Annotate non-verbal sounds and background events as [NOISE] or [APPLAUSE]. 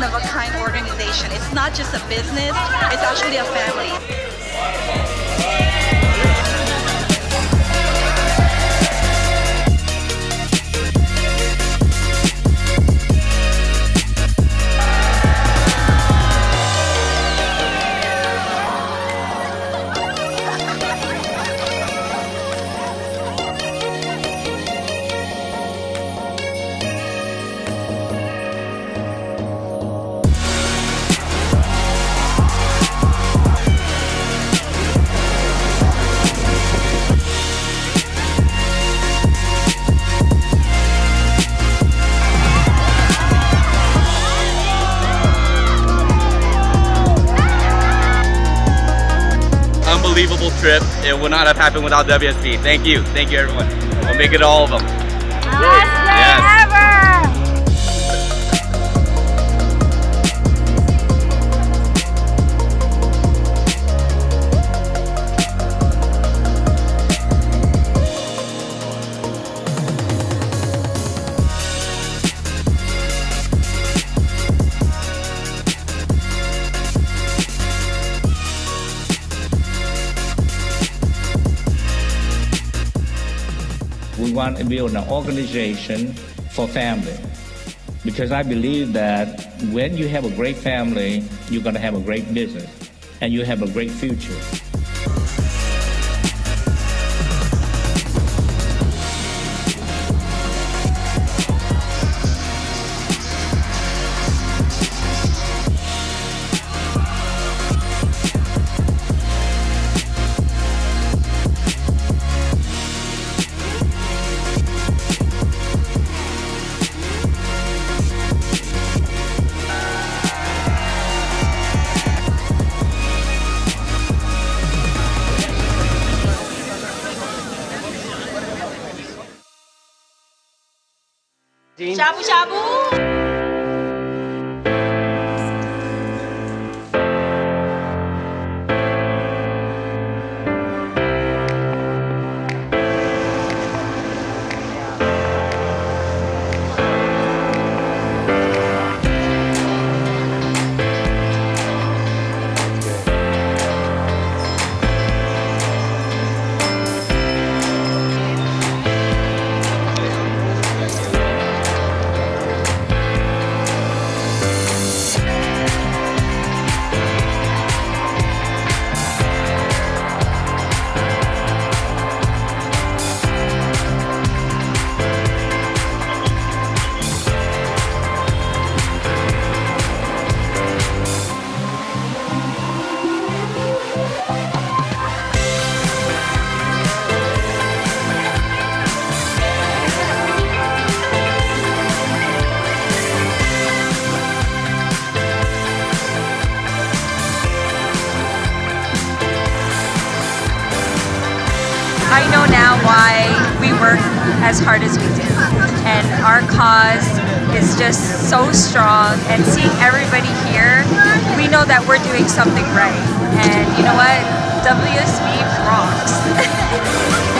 One-of-a-kind organization. It's not just a business, it's actually a family. Unbelievable trip. It would not have happened without WSB. Thank you. Thank you, everyone. We'll make it all of them. Yes. We want to build an organization for family. Because I believe that when you have a great family, you're going to have a great business and you have a great future. 呷哺呷哺。I know now why we work as hard as we do. And our cause is just so strong. And seeing everybody here, we know that we're doing something right. And you know what? WSB rocks. [LAUGHS]